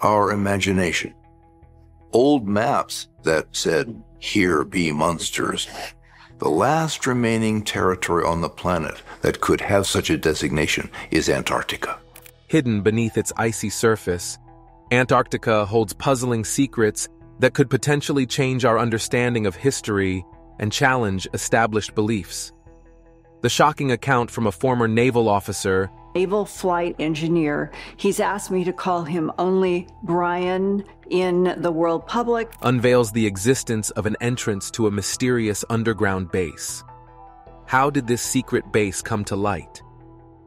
our imagination. Old maps that said, Here be monsters. The last remaining territory on the planet that could have such a designation is Antarctica. Hidden beneath its icy surface, Antarctica holds puzzling secrets that could potentially change our understanding of history and challenge established beliefs. The shocking account from a former naval officer naval flight engineer. He's asked me to call him only Brian in the world public. Unveils the existence of an entrance to a mysterious underground base. How did this secret base come to light?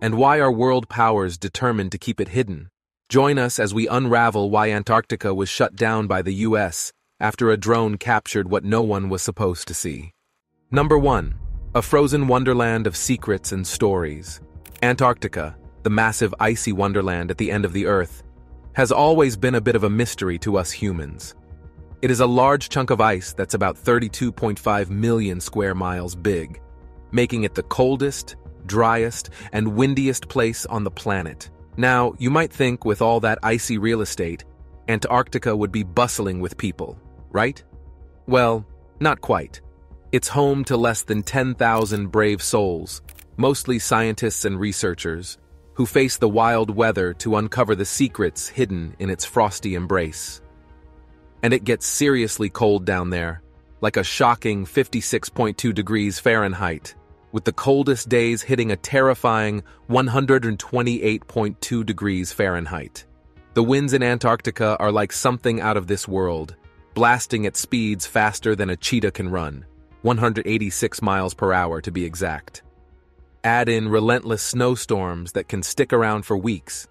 And why are world powers determined to keep it hidden? Join us as we unravel why Antarctica was shut down by the US after a drone captured what no one was supposed to see. Number 1. A frozen wonderland of secrets and stories. Antarctica, the massive icy wonderland at the end of the Earth, has always been a bit of a mystery to us humans. It is a large chunk of ice that's about 32.5 million square miles big, making it the coldest, driest, and windiest place on the planet. Now, you might think with all that icy real estate, Antarctica would be bustling with people, right? Well, not quite. It's home to less than 10,000 brave souls mostly scientists and researchers, who face the wild weather to uncover the secrets hidden in its frosty embrace. And it gets seriously cold down there, like a shocking 56.2 degrees Fahrenheit, with the coldest days hitting a terrifying 128.2 degrees Fahrenheit. The winds in Antarctica are like something out of this world, blasting at speeds faster than a cheetah can run, 186 miles per hour to be exact. Add in relentless snowstorms that can stick around for weeks,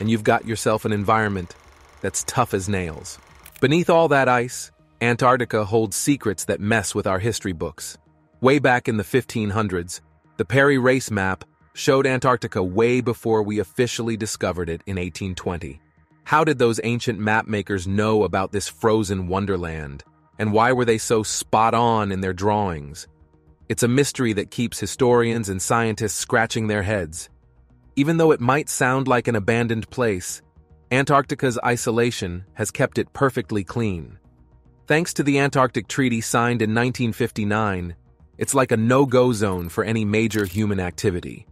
and you've got yourself an environment that's tough as nails. Beneath all that ice, Antarctica holds secrets that mess with our history books. Way back in the 1500s, the Piri Reis map showed Antarctica way before we officially discovered it in 1820. How did those ancient mapmakers know about this frozen wonderland? And why were they so spot on in their drawings? It's a mystery that keeps historians and scientists scratching their heads. Even though it might sound like an abandoned place, Antarctica's isolation has kept it perfectly clean. Thanks to the Antarctic Treaty signed in 1959, it's like a no-go zone for any major human activity.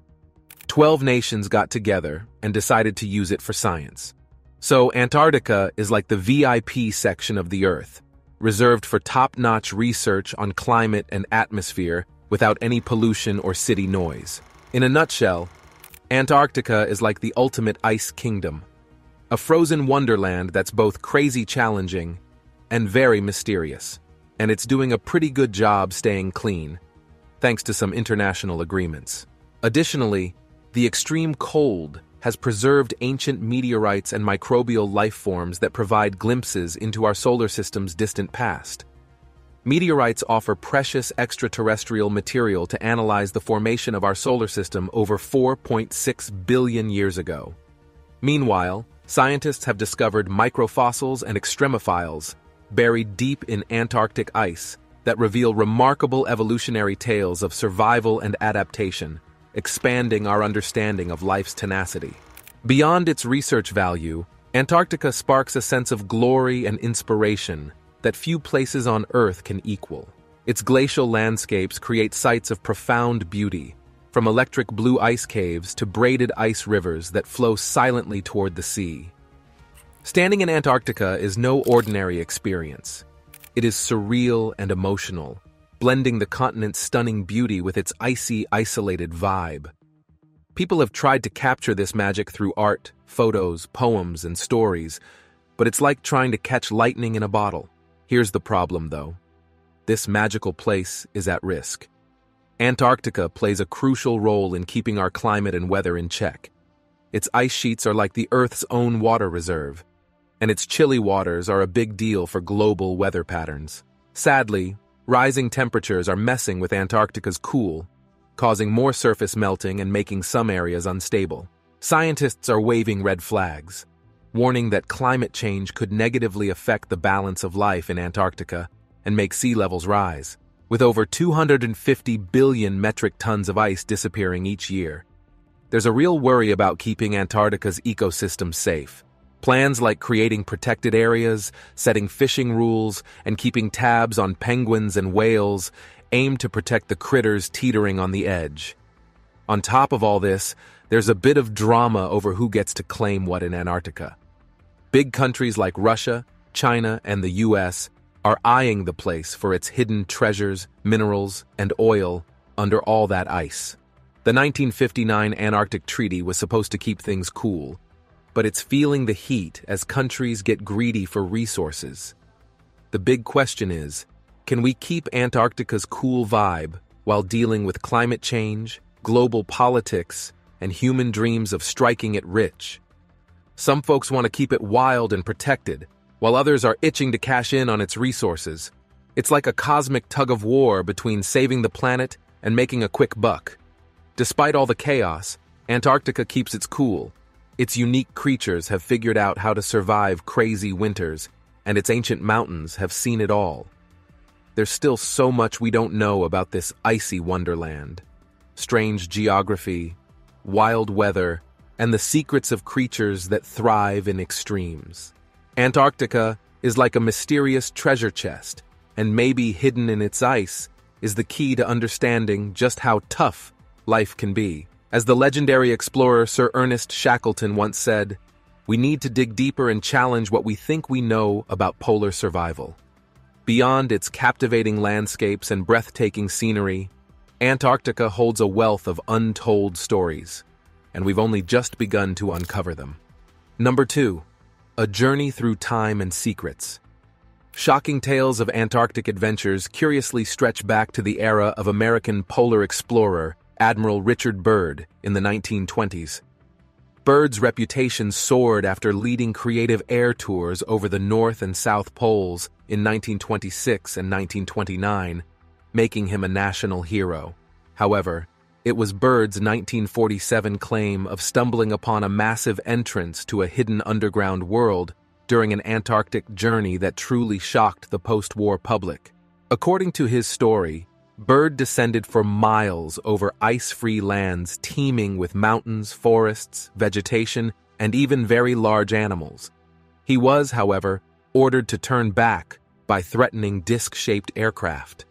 Twelve nations got together and decided to use it for science. So Antarctica is like the VIP section of the Earth, reserved for top-notch research on climate and atmosphere without any pollution or city noise. In a nutshell, Antarctica is like the ultimate ice kingdom, a frozen wonderland that's both crazy challenging and very mysterious, and it's doing a pretty good job staying clean, thanks to some international agreements. Additionally, the extreme cold has preserved ancient meteorites and microbial life forms that provide glimpses into our solar system's distant past. Meteorites offer precious extraterrestrial material to analyze the formation of our solar system over 4.6 billion years ago. Meanwhile, scientists have discovered microfossils and extremophiles buried deep in Antarctic ice that reveal remarkable evolutionary tales of survival and adaptation, expanding our understanding of life's tenacity. Beyond its research value, Antarctica sparks a sense of glory and inspiration that few places on Earth can equal. Its glacial landscapes create sights of profound beauty, from electric blue ice caves to braided ice rivers that flow silently toward the sea. Standing in Antarctica is no ordinary experience. It is surreal and emotional, blending the continent's stunning beauty with its icy, isolated vibe. People have tried to capture this magic through art, photos, poems, and stories, but it's like trying to catch lightning in a bottle. Here's the problem, though. This magical place is at risk. Antarctica plays a crucial role in keeping our climate and weather in check. Its ice sheets are like the Earth's own water reserve, and its chilly waters are a big deal for global weather patterns. Sadly, Rising temperatures are messing with Antarctica's cool, causing more surface melting and making some areas unstable. Scientists are waving red flags, warning that climate change could negatively affect the balance of life in Antarctica and make sea levels rise. With over 250 billion metric tons of ice disappearing each year, there's a real worry about keeping Antarctica's ecosystem safe. Plans like creating protected areas, setting fishing rules, and keeping tabs on penguins and whales aim to protect the critters teetering on the edge. On top of all this, there's a bit of drama over who gets to claim what in Antarctica. Big countries like Russia, China, and the US are eyeing the place for its hidden treasures, minerals, and oil under all that ice. The 1959 Antarctic Treaty was supposed to keep things cool, but it's feeling the heat as countries get greedy for resources. The big question is, can we keep Antarctica's cool vibe while dealing with climate change, global politics, and human dreams of striking it rich? Some folks want to keep it wild and protected, while others are itching to cash in on its resources. It's like a cosmic tug of war between saving the planet and making a quick buck. Despite all the chaos, Antarctica keeps its cool. Its unique creatures have figured out how to survive crazy winters, and its ancient mountains have seen it all. There's still so much we don't know about this icy wonderland. Strange geography, wild weather, and the secrets of creatures that thrive in extremes. Antarctica is like a mysterious treasure chest, and maybe hidden in its ice is the key to understanding just how tough life can be. As the legendary explorer Sir Ernest Shackleton once said, we need to dig deeper and challenge what we think we know about polar survival. Beyond its captivating landscapes and breathtaking scenery, Antarctica holds a wealth of untold stories, and we've only just begun to uncover them. Number 2. A Journey Through Time and Secrets. Shocking tales of Antarctic adventures curiously stretch back to the era of American polar explorer Admiral Richard Byrd in the 1920s. Byrd's reputation soared after leading creative air tours over the North and South Poles in 1926 and 1929, making him a national hero. However, it was Byrd's 1947 claim of stumbling upon a massive entrance to a hidden underground world during an Antarctic journey that truly shocked the post war public. According to his story, Byrd descended for miles over ice free lands teeming with mountains, forests, vegetation, and even very large animals. He was, however, ordered to turn back by threatening disc shaped aircraft.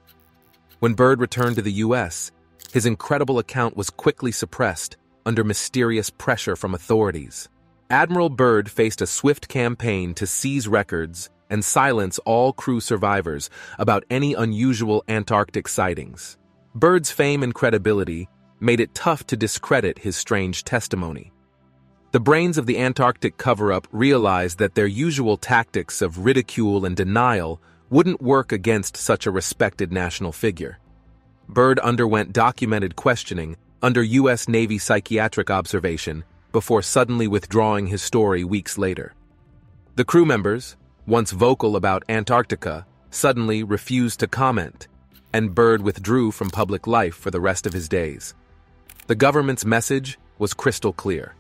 When Byrd returned to the U.S., his incredible account was quickly suppressed under mysterious pressure from authorities. Admiral Byrd faced a swift campaign to seize records and silence all crew survivors about any unusual Antarctic sightings. Byrd's fame and credibility made it tough to discredit his strange testimony. The brains of the Antarctic cover up realized that their usual tactics of ridicule and denial wouldn't work against such a respected national figure. Byrd underwent documented questioning under U.S. Navy psychiatric observation before suddenly withdrawing his story weeks later. The crew members, once vocal about Antarctica, suddenly refused to comment, and Byrd withdrew from public life for the rest of his days. The government's message was crystal clear.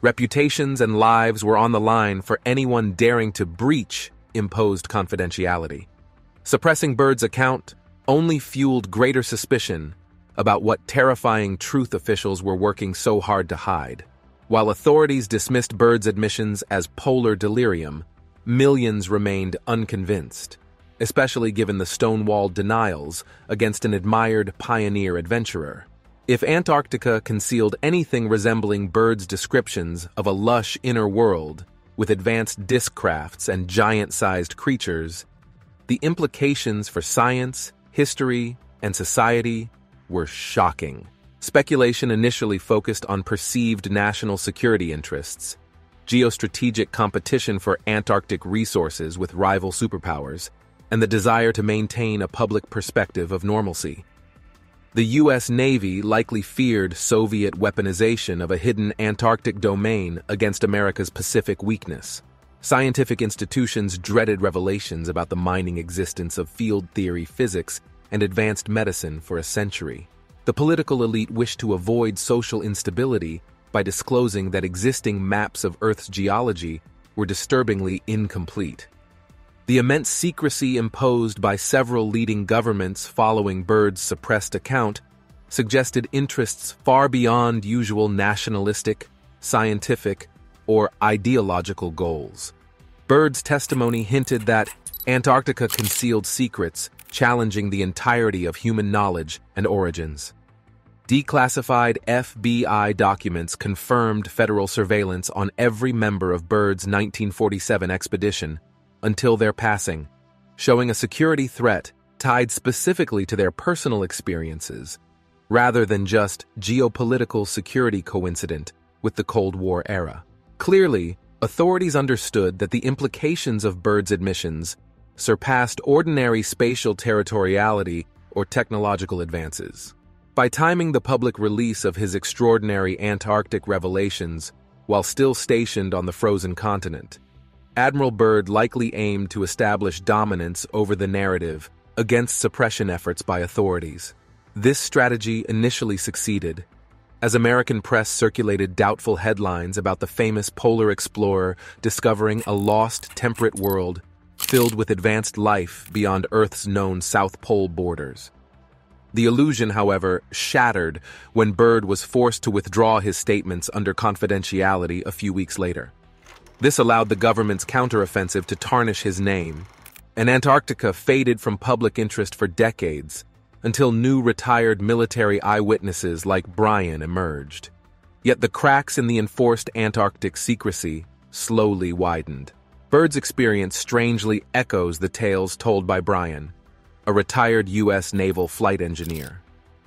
Reputations and lives were on the line for anyone daring to breach imposed confidentiality. Suppressing Byrd's account only fueled greater suspicion about what terrifying truth officials were working so hard to hide. While authorities dismissed Byrd's admissions as polar delirium, millions remained unconvinced, especially given the stonewalled denials against an admired pioneer adventurer. If Antarctica concealed anything resembling Byrd's descriptions of a lush inner world with advanced disk crafts and giant sized creatures, the implications for science, history, and society were shocking. Speculation initially focused on perceived national security interests, geostrategic competition for Antarctic resources with rival superpowers, and the desire to maintain a public perspective of normalcy. The U.S. Navy likely feared Soviet weaponization of a hidden Antarctic domain against America's Pacific weakness. Scientific institutions dreaded revelations about the mining existence of field theory physics and advanced medicine for a century. The political elite wished to avoid social instability by disclosing that existing maps of Earth's geology were disturbingly incomplete. The immense secrecy imposed by several leading governments following Byrd's suppressed account suggested interests far beyond usual nationalistic, scientific, or ideological goals. Byrd's testimony hinted that Antarctica concealed secrets challenging the entirety of human knowledge and origins. Declassified FBI documents confirmed federal surveillance on every member of Byrd's 1947 expedition until their passing, showing a security threat tied specifically to their personal experiences, rather than just geopolitical security coincident with the Cold War era. Clearly, authorities understood that the implications of Byrd's admissions surpassed ordinary spatial territoriality or technological advances. By timing the public release of his extraordinary Antarctic revelations while still stationed on the frozen continent, Admiral Byrd likely aimed to establish dominance over the narrative against suppression efforts by authorities. This strategy initially succeeded, as American press circulated doubtful headlines about the famous polar explorer discovering a lost temperate world filled with advanced life beyond Earth's known South Pole borders. The illusion, however, shattered when Byrd was forced to withdraw his statements under confidentiality a few weeks later. This allowed the government's counteroffensive to tarnish his name, and Antarctica faded from public interest for decades until new retired military eyewitnesses like Bryan emerged. Yet the cracks in the enforced Antarctic secrecy slowly widened. Byrd's experience strangely echoes the tales told by Bryan, a retired U.S. naval flight engineer.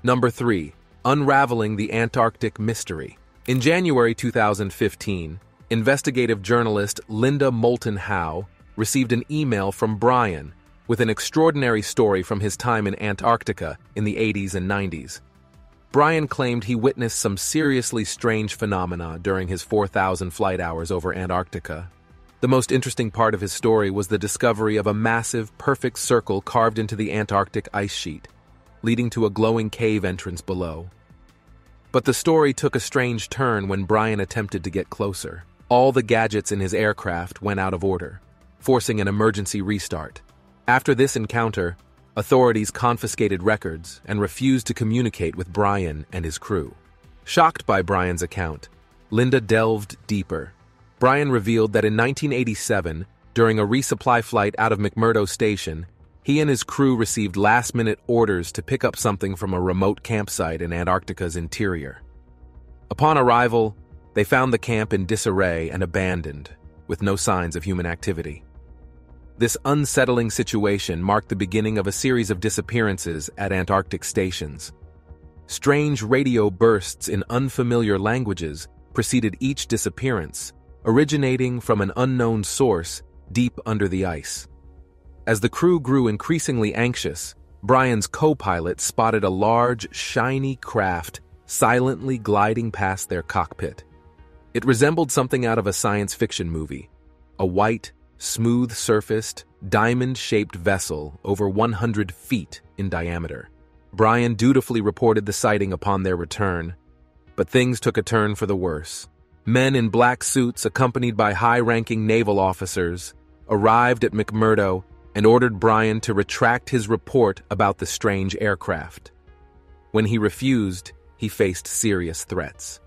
Number 3. Unraveling the Antarctic Mystery. In January 2015, investigative journalist Linda Moulton Howe received an email from Brian with an extraordinary story from his time in Antarctica in the 80s and 90s. Brian claimed he witnessed some seriously strange phenomena during his 4,000 flight hours over Antarctica the most interesting part of his story was the discovery of a massive, perfect circle carved into the Antarctic ice sheet, leading to a glowing cave entrance below. But the story took a strange turn when Bryan attempted to get closer. All the gadgets in his aircraft went out of order, forcing an emergency restart. After this encounter, authorities confiscated records and refused to communicate with Bryan and his crew. Shocked by Bryan's account, Linda delved deeper Bryan revealed that in 1987, during a resupply flight out of McMurdo Station, he and his crew received last minute orders to pick up something from a remote campsite in Antarctica's interior. Upon arrival, they found the camp in disarray and abandoned, with no signs of human activity. This unsettling situation marked the beginning of a series of disappearances at Antarctic stations. Strange radio bursts in unfamiliar languages preceded each disappearance, originating from an unknown source deep under the ice. As the crew grew increasingly anxious, Brian's co pilot spotted a large, shiny craft silently gliding past their cockpit. It resembled something out of a science fiction movie a white, smooth surfaced, diamond shaped vessel over 100 feet in diameter. Brian dutifully reported the sighting upon their return, but things took a turn for the worse. Men in black suits, accompanied by high ranking naval officers, arrived at McMurdo and ordered Bryan to retract his report about the strange aircraft. When he refused, he faced serious threats.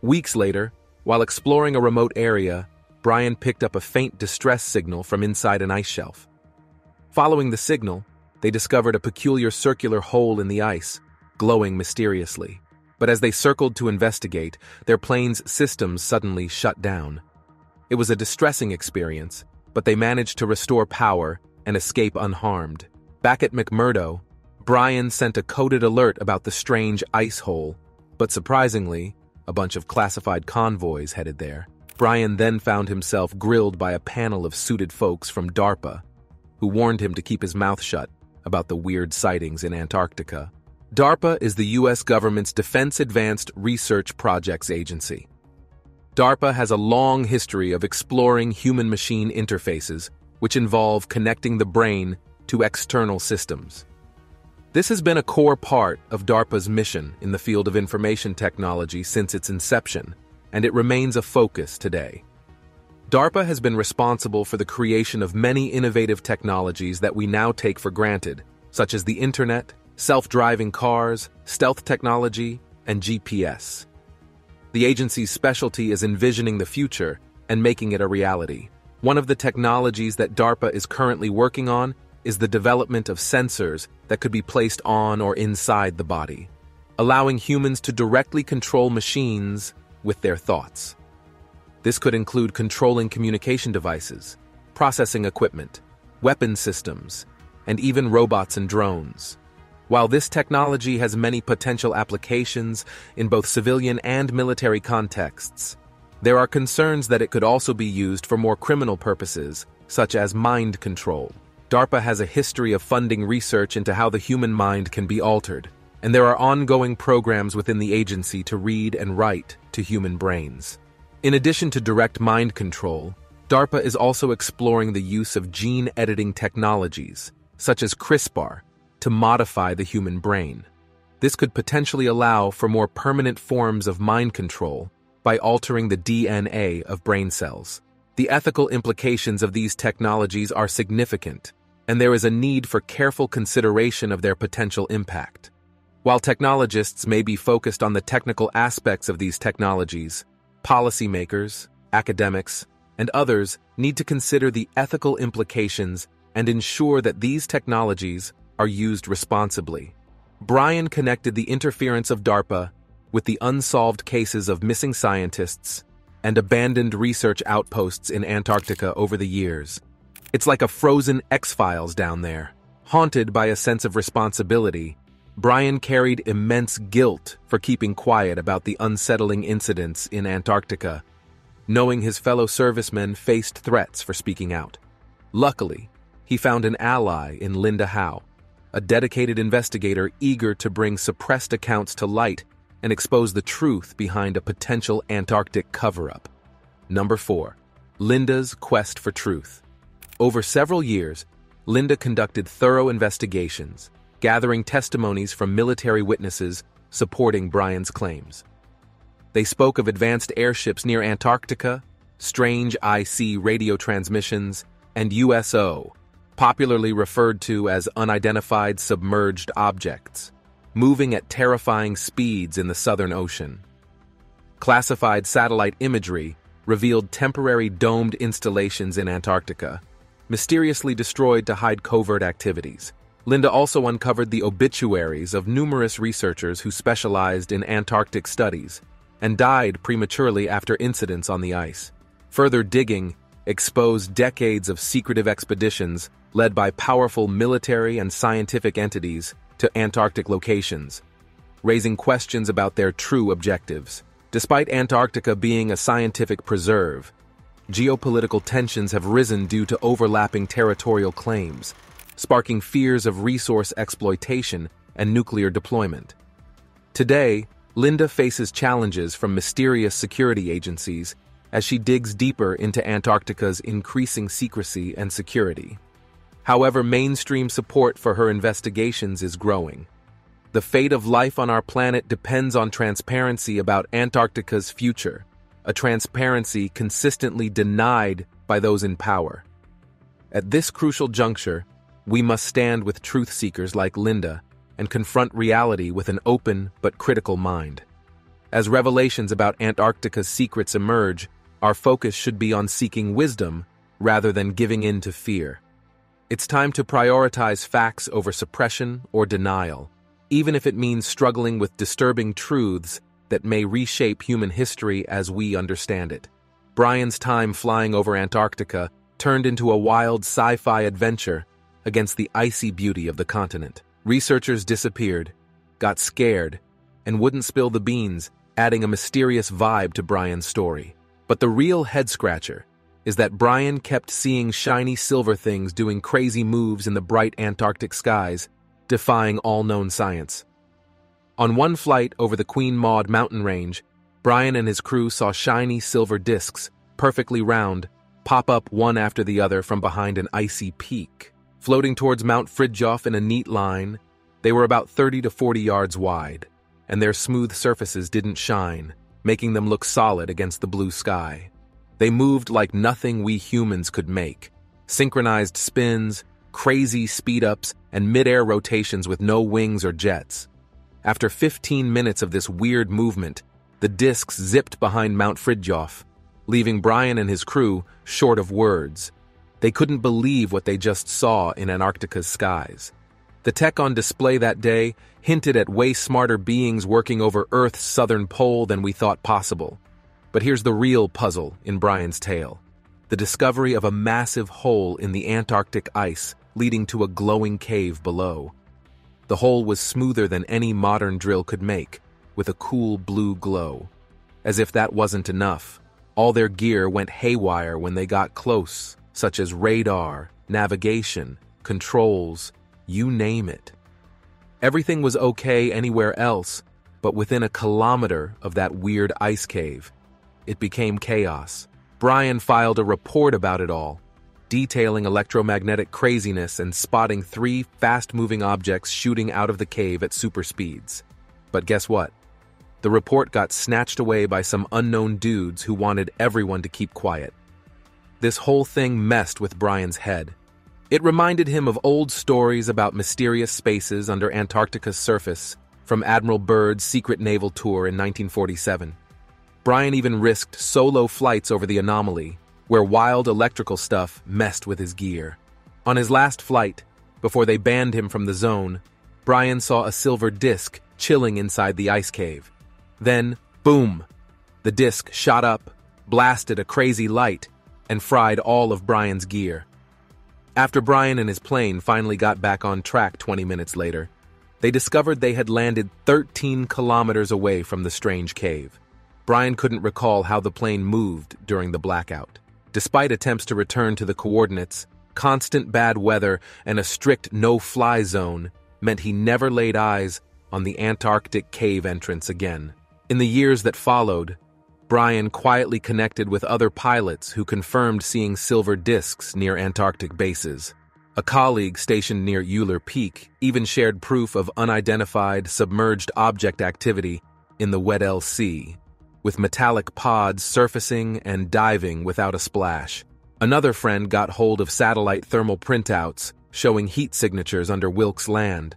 Weeks later, while exploring a remote area, Bryan picked up a faint distress signal from inside an ice shelf. Following the signal, they discovered a peculiar circular hole in the ice, glowing mysteriously but as they circled to investigate, their plane's systems suddenly shut down. It was a distressing experience, but they managed to restore power and escape unharmed. Back at McMurdo, Brian sent a coded alert about the strange ice hole, but surprisingly, a bunch of classified convoys headed there. Brian then found himself grilled by a panel of suited folks from DARPA, who warned him to keep his mouth shut about the weird sightings in Antarctica. DARPA is the U.S. government's Defense Advanced Research Projects Agency. DARPA has a long history of exploring human machine interfaces, which involve connecting the brain to external systems. This has been a core part of DARPA's mission in the field of information technology since its inception, and it remains a focus today. DARPA has been responsible for the creation of many innovative technologies that we now take for granted, such as the Internet, self driving cars, stealth technology, and GPS. The agency's specialty is envisioning the future and making it a reality. One of the technologies that DARPA is currently working on is the development of sensors that could be placed on or inside the body, allowing humans to directly control machines with their thoughts. This could include controlling communication devices, processing equipment, weapon systems, and even robots and drones. While this technology has many potential applications in both civilian and military contexts, there are concerns that it could also be used for more criminal purposes, such as mind control. DARPA has a history of funding research into how the human mind can be altered, and there are ongoing programs within the agency to read and write to human brains. In addition to direct mind control, DARPA is also exploring the use of gene editing technologies, such as CRISPR, to modify the human brain. This could potentially allow for more permanent forms of mind control by altering the DNA of brain cells. The ethical implications of these technologies are significant, and there is a need for careful consideration of their potential impact. While technologists may be focused on the technical aspects of these technologies, policymakers, academics, and others need to consider the ethical implications and ensure that these technologies are used responsibly. Brian connected the interference of DARPA with the unsolved cases of missing scientists and abandoned research outposts in Antarctica over the years. It's like a frozen X-Files down there. Haunted by a sense of responsibility, Brian carried immense guilt for keeping quiet about the unsettling incidents in Antarctica, knowing his fellow servicemen faced threats for speaking out. Luckily, he found an ally in Linda Howe, a dedicated investigator eager to bring suppressed accounts to light and expose the truth behind a potential Antarctic cover up. Number 4. Linda's Quest for Truth. Over several years, Linda conducted thorough investigations, gathering testimonies from military witnesses supporting Brian's claims. They spoke of advanced airships near Antarctica, strange IC radio transmissions, and USO, popularly referred to as unidentified submerged objects, moving at terrifying speeds in the Southern Ocean. Classified satellite imagery revealed temporary domed installations in Antarctica, mysteriously destroyed to hide covert activities. Linda also uncovered the obituaries of numerous researchers who specialized in Antarctic studies and died prematurely after incidents on the ice. Further digging exposed decades of secretive expeditions led by powerful military and scientific entities to Antarctic locations, raising questions about their true objectives. Despite Antarctica being a scientific preserve, geopolitical tensions have risen due to overlapping territorial claims, sparking fears of resource exploitation and nuclear deployment. Today, Linda faces challenges from mysterious security agencies as she digs deeper into Antarctica's increasing secrecy and security. However, mainstream support for her investigations is growing. The fate of life on our planet depends on transparency about Antarctica's future, a transparency consistently denied by those in power. At this crucial juncture, we must stand with truth seekers like Linda and confront reality with an open but critical mind. As revelations about Antarctica's secrets emerge, our focus should be on seeking wisdom rather than giving in to fear. It's time to prioritize facts over suppression or denial, even if it means struggling with disturbing truths that may reshape human history as we understand it. Brian's time flying over Antarctica turned into a wild sci-fi adventure against the icy beauty of the continent. Researchers disappeared, got scared, and wouldn't spill the beans, adding a mysterious vibe to Brian's story. But the real head-scratcher is that Brian kept seeing shiny silver things doing crazy moves in the bright Antarctic skies, defying all known science. On one flight over the Queen Maud mountain range, Brian and his crew saw shiny silver discs, perfectly round, pop up one after the other from behind an icy peak. Floating towards Mount Fridtjof in a neat line, they were about 30 to 40 yards wide, and their smooth surfaces didn't shine, making them look solid against the blue sky. They moved like nothing we humans could make. Synchronized spins, crazy speed-ups, and mid-air rotations with no wings or jets. After 15 minutes of this weird movement, the discs zipped behind Mount Fridtjof, leaving Brian and his crew short of words. They couldn't believe what they just saw in Antarctica's skies. The tech on display that day hinted at way smarter beings working over Earth's southern pole than we thought possible. But here's the real puzzle in Brian's tale the discovery of a massive hole in the Antarctic ice leading to a glowing cave below. The hole was smoother than any modern drill could make, with a cool blue glow. As if that wasn't enough, all their gear went haywire when they got close, such as radar, navigation, controls, you name it. Everything was okay anywhere else, but within a kilometer of that weird ice cave, it became chaos. Brian filed a report about it all, detailing electromagnetic craziness and spotting three fast moving objects shooting out of the cave at super speeds. But guess what? The report got snatched away by some unknown dudes who wanted everyone to keep quiet. This whole thing messed with Brian's head. It reminded him of old stories about mysterious spaces under Antarctica's surface from Admiral Byrd's secret naval tour in 1947. Brian even risked solo flights over the anomaly, where wild electrical stuff messed with his gear. On his last flight, before they banned him from the zone, Brian saw a silver disc chilling inside the ice cave. Then, boom! The disc shot up, blasted a crazy light, and fried all of Brian's gear. After Brian and his plane finally got back on track 20 minutes later, they discovered they had landed 13 kilometers away from the strange cave. Brian couldn't recall how the plane moved during the blackout. Despite attempts to return to the coordinates, constant bad weather and a strict no-fly zone meant he never laid eyes on the Antarctic cave entrance again. In the years that followed, Brian quietly connected with other pilots who confirmed seeing silver discs near Antarctic bases. A colleague stationed near Euler Peak even shared proof of unidentified submerged object activity in the Weddell Sea with metallic pods surfacing and diving without a splash. Another friend got hold of satellite thermal printouts showing heat signatures under Wilkes Land,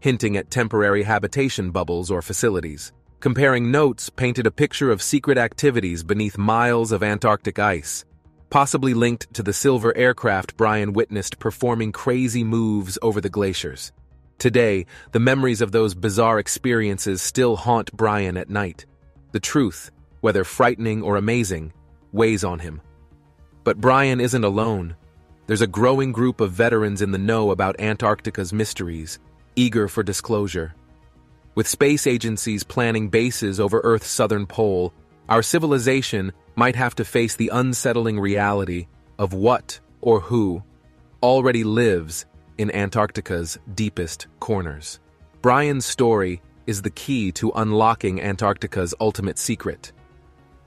hinting at temporary habitation bubbles or facilities. Comparing notes painted a picture of secret activities beneath miles of Antarctic ice, possibly linked to the silver aircraft Brian witnessed performing crazy moves over the glaciers. Today, the memories of those bizarre experiences still haunt Brian at night. The truth, whether frightening or amazing, weighs on him. But Brian isn't alone. There's a growing group of veterans in the know about Antarctica's mysteries, eager for disclosure. With space agencies planning bases over Earth's southern pole, our civilization might have to face the unsettling reality of what or who already lives in Antarctica's deepest corners. Brian's story is the key to unlocking Antarctica's ultimate secret.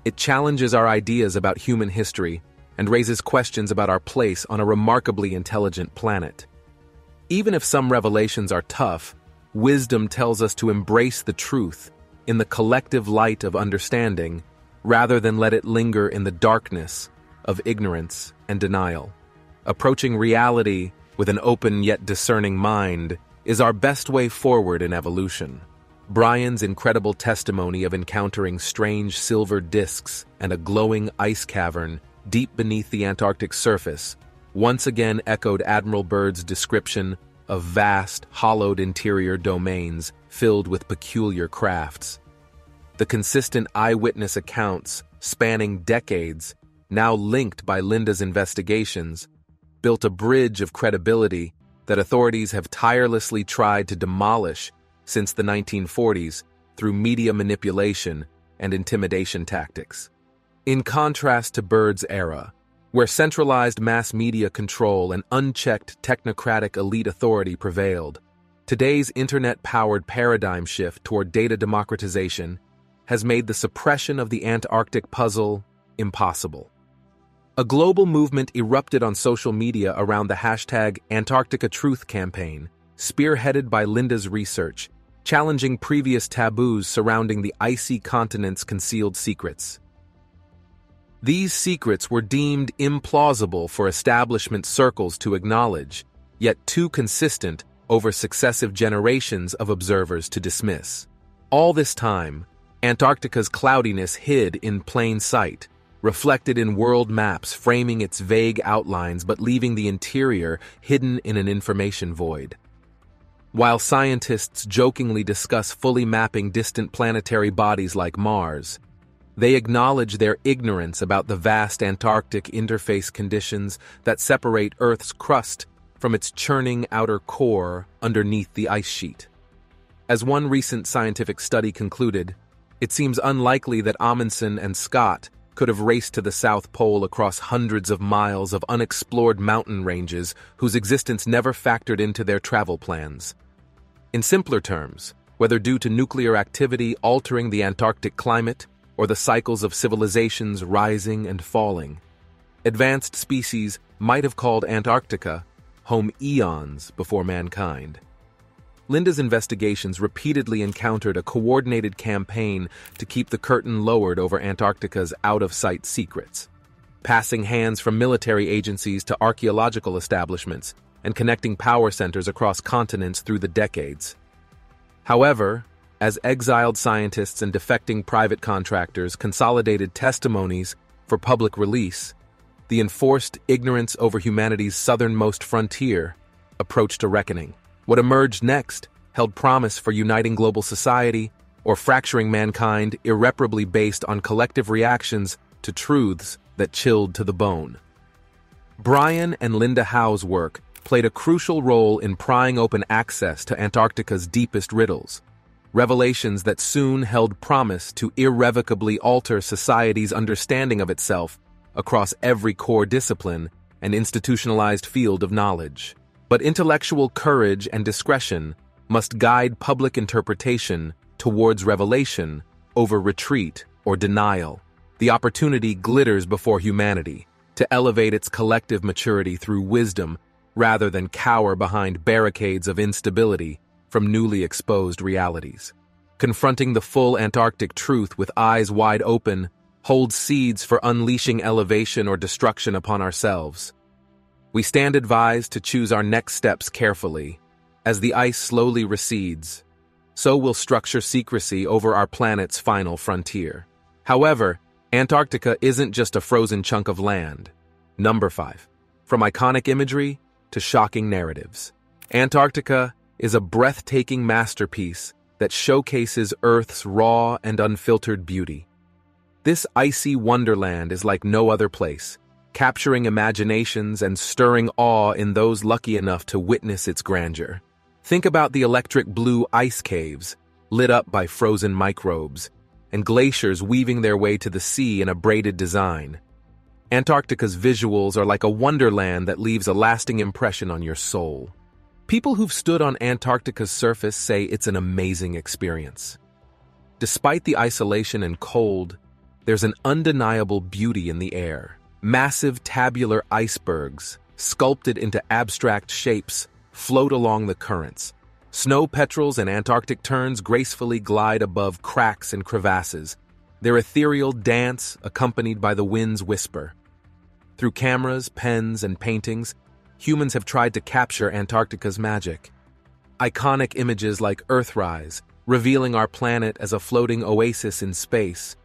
It challenges our ideas about human history and raises questions about our place on a remarkably intelligent planet. Even if some revelations are tough, wisdom tells us to embrace the truth in the collective light of understanding rather than let it linger in the darkness of ignorance and denial. Approaching reality with an open yet discerning mind is our best way forward in evolution. Brian's incredible testimony of encountering strange silver disks and a glowing ice cavern deep beneath the Antarctic surface once again echoed Admiral Byrd's description of vast, hollowed interior domains filled with peculiar crafts. The consistent eyewitness accounts, spanning decades, now linked by Linda's investigations, built a bridge of credibility that authorities have tirelessly tried to demolish since the 1940s through media manipulation and intimidation tactics. In contrast to Byrd's era, where centralized mass media control and unchecked technocratic elite authority prevailed, today's internet powered paradigm shift toward data democratization has made the suppression of the Antarctic puzzle impossible. A global movement erupted on social media around the hashtag Antarctica Truth campaign, spearheaded by Linda's research challenging previous taboos surrounding the icy continent's concealed secrets. These secrets were deemed implausible for establishment circles to acknowledge, yet too consistent over successive generations of observers to dismiss. All this time, Antarctica's cloudiness hid in plain sight, reflected in world maps framing its vague outlines but leaving the interior hidden in an information void. While scientists jokingly discuss fully mapping distant planetary bodies like Mars, they acknowledge their ignorance about the vast Antarctic interface conditions that separate Earth's crust from its churning outer core underneath the ice sheet. As one recent scientific study concluded, it seems unlikely that Amundsen and Scott could have raced to the South Pole across hundreds of miles of unexplored mountain ranges whose existence never factored into their travel plans. In simpler terms, whether due to nuclear activity altering the Antarctic climate or the cycles of civilizations rising and falling, advanced species might have called Antarctica home eons before mankind. Linda's investigations repeatedly encountered a coordinated campaign to keep the curtain lowered over Antarctica's out of sight secrets, passing hands from military agencies to archaeological establishments and connecting power centers across continents through the decades. However, as exiled scientists and defecting private contractors consolidated testimonies for public release, the enforced ignorance over humanity's southernmost frontier approached a reckoning. What emerged next held promise for uniting global society or fracturing mankind irreparably based on collective reactions to truths that chilled to the bone. Brian and Linda Howe's work played a crucial role in prying open access to Antarctica's deepest riddles, revelations that soon held promise to irrevocably alter society's understanding of itself across every core discipline and institutionalized field of knowledge. But intellectual courage and discretion must guide public interpretation towards revelation over retreat or denial. The opportunity glitters before humanity to elevate its collective maturity through wisdom rather than cower behind barricades of instability from newly exposed realities. Confronting the full Antarctic truth with eyes wide open holds seeds for unleashing elevation or destruction upon ourselves. We stand advised to choose our next steps carefully. As the ice slowly recedes, so will structure secrecy over our planet's final frontier. However, Antarctica isn't just a frozen chunk of land. Number 5. From iconic imagery to shocking narratives, Antarctica is a breathtaking masterpiece that showcases Earth's raw and unfiltered beauty. This icy wonderland is like no other place, capturing imaginations and stirring awe in those lucky enough to witness its grandeur. Think about the electric blue ice caves, lit up by frozen microbes, and glaciers weaving their way to the sea in a braided design. Antarctica's visuals are like a wonderland that leaves a lasting impression on your soul. People who've stood on Antarctica's surface say it's an amazing experience. Despite the isolation and cold, there's an undeniable beauty in the air. Massive tabular icebergs, sculpted into abstract shapes, float along the currents. Snow petrels and Antarctic terns gracefully glide above cracks and crevasses, their ethereal dance accompanied by the wind's whisper. Through cameras, pens, and paintings, humans have tried to capture Antarctica's magic. Iconic images like Earthrise, revealing our planet as a floating oasis in space,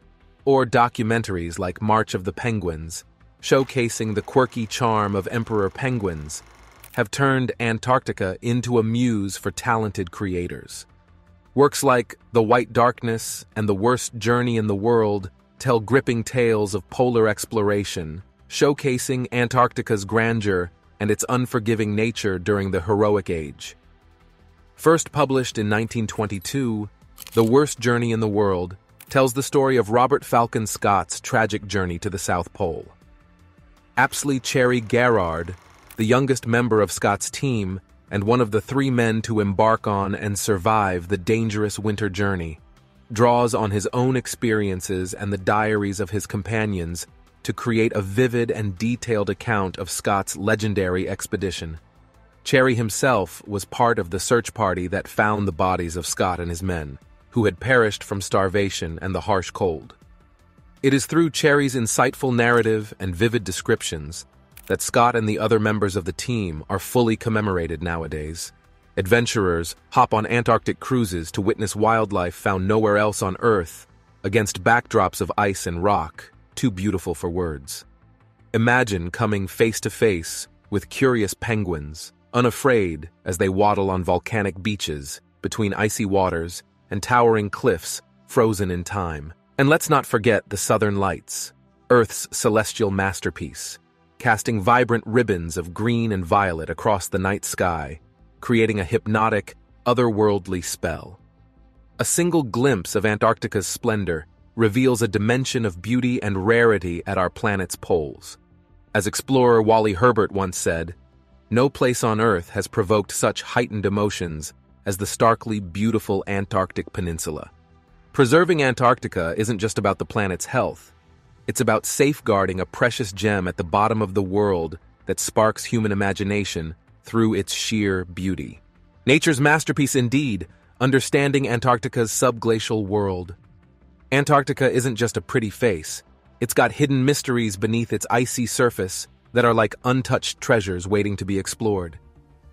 or documentaries like March of the Penguins, showcasing the quirky charm of emperor penguins, have turned Antarctica into a muse for talented creators. Works like The White Darkness and The Worst Journey in the World tell gripping tales of polar exploration, showcasing Antarctica's grandeur and its unforgiving nature during the heroic age. First published in 1922, The Worst Journey in the World tells the story of Robert Falcon Scott's tragic journey to the South Pole. Apsley Cherry Garrard, the youngest member of Scott's team and one of the three men to embark on and survive the dangerous winter journey, draws on his own experiences and the diaries of his companions to create a vivid and detailed account of Scott's legendary expedition. Cherry himself was part of the search party that found the bodies of Scott and his men, who had perished from starvation and the harsh cold. It is through Cherry's insightful narrative and vivid descriptions that Scott and the other members of the team are fully commemorated nowadays. Adventurers hop on Antarctic cruises to witness wildlife found nowhere else on Earth against backdrops of ice and rock, too beautiful for words. Imagine coming face to face with curious penguins, unafraid as they waddle on volcanic beaches, between icy waters and towering cliffs frozen in time. And let's not forget the Southern Lights, Earth's celestial masterpiece, casting vibrant ribbons of green and violet across the night sky, creating a hypnotic, otherworldly spell. A single glimpse of Antarctica's splendor reveals a dimension of beauty and rarity at our planet's poles. As explorer Wally Herbert once said, no place on Earth has provoked such heightened emotions as the starkly beautiful Antarctic Peninsula. Preserving Antarctica isn't just about the planet's health. It's about safeguarding a precious gem at the bottom of the world that sparks human imagination through its sheer beauty. Nature's masterpiece indeed, understanding Antarctica's subglacial world. Antarctica isn't just a pretty face. It's got hidden mysteries beneath its icy surface that are like untouched treasures waiting to be explored.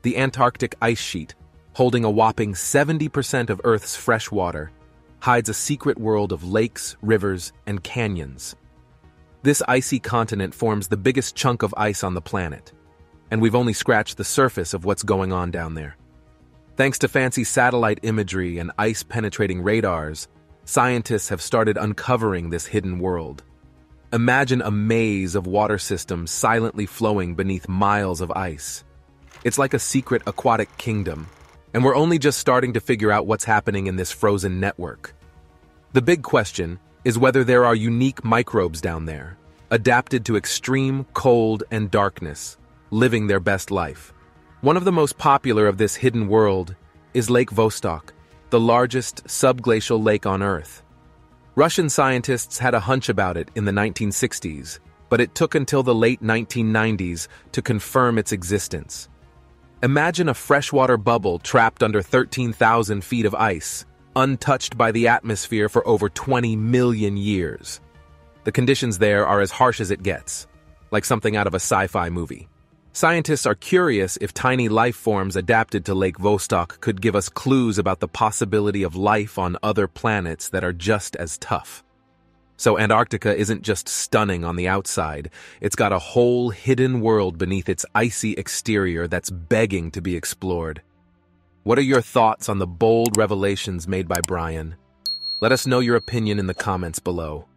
The Antarctic ice sheet, holding a whopping 70% of Earth's fresh water, hides a secret world of lakes, rivers, and canyons. This icy continent forms the biggest chunk of ice on the planet, and we've only scratched the surface of what's going on down there. Thanks to fancy satellite imagery and ice penetrating radars, scientists have started uncovering this hidden world. Imagine a maze of water systems silently flowing beneath miles of ice. It's like a secret aquatic kingdom, and we're only just starting to figure out what's happening in this frozen network. The big question is whether there are unique microbes down there, adapted to extreme cold and darkness, living their best life. One of the most popular of this hidden world is Lake Vostok, the largest subglacial lake on Earth. Russian scientists had a hunch about it in the 1960s, but it took until the late 1990s to confirm its existence. Imagine a freshwater bubble trapped under 13,000 feet of ice, untouched by the atmosphere for over 20 million years. The conditions there are as harsh as it gets, like something out of a sci fi movie. Scientists are curious if tiny life forms adapted to Lake Vostok could give us clues about the possibility of life on other planets that are just as tough. So Antarctica isn't just stunning on the outside, it's got a whole hidden world beneath its icy exterior that's begging to be explored. What are your thoughts on the bold revelations made by Brian? Let us know your opinion in the comments below.